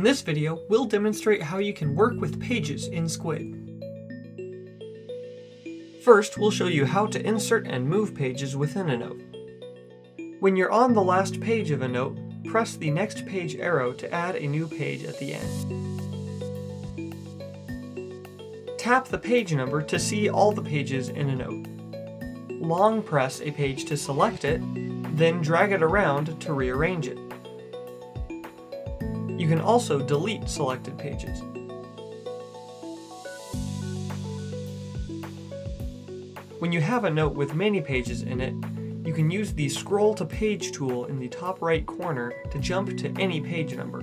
In this video, we'll demonstrate how you can work with pages in Squid. First, we'll show you how to insert and move pages within a note. When you're on the last page of a note, press the next page arrow to add a new page at the end. Tap the page number to see all the pages in a note. Long press a page to select it, then drag it around to rearrange it. You can also delete selected pages. When you have a note with many pages in it, you can use the Scroll to Page tool in the top right corner to jump to any page number.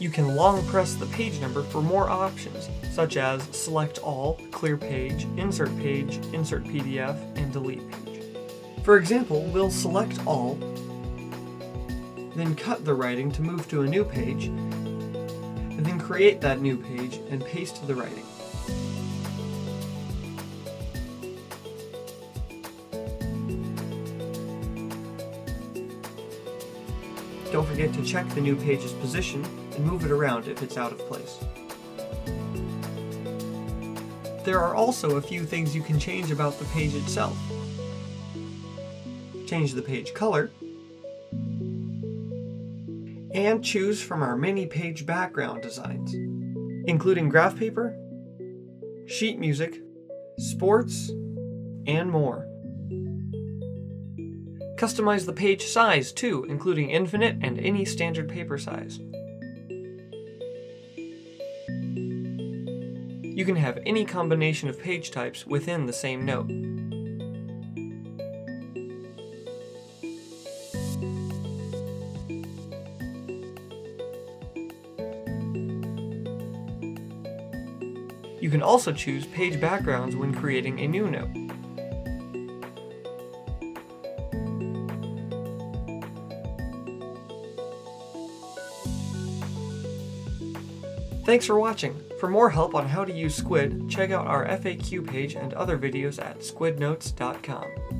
You can long press the page number for more options, such as Select All, Clear Page, Insert Page, Insert PDF, and Delete. For example, we'll select All, then cut the writing to move to a new page, and then create that new page and paste the writing. Don't forget to check the new page's position and move it around if it's out of place. There are also a few things you can change about the page itself. Change the page color, and choose from our many page background designs, including graph paper, sheet music, sports, and more. Customize the page size too, including infinite and any standard paper size. You can have any combination of page types within the same note. You can also choose page backgrounds when creating a new note. Thanks for watching. For more help on how to use Squid, check out our FAQ page and other videos at squidnotes.com.